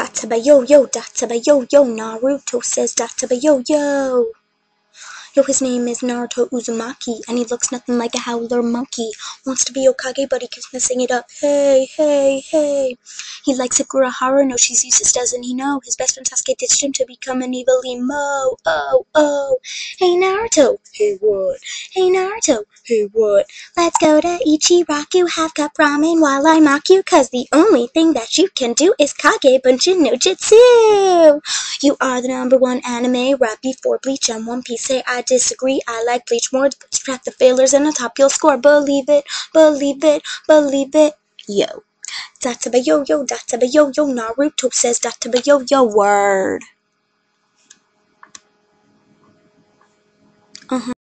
Dattebayo yo, Databa yo yo, Naruto says Dattebayo yo. Yo, his name is Naruto Uzumaki, and he looks nothing like a howler monkey. Wants to be Hokage, but he keeps messing it up. Hey, hey, hey. He likes Sakura Haruno, she's useless, doesn't he know? His best friend Sasuke ditched him to become an evil emo. Oh, oh. Hey, Naruto. Hey, what? Hey, Naruto. Hey, what? Let's go to Ichiraku, have cup ramen while I mock you, cause the only thing that you can do is Kage Bunshin no Jutsu. You are the number one anime right before Bleach and One Piece. Say I disagree. I like Bleach more. Subtract the fillers and on top you'll score. Believe it, believe it, believe it. Yo. Dattebayo yo, dattebayo yo. Naruto says dattebayo yo. Word. Uh huh.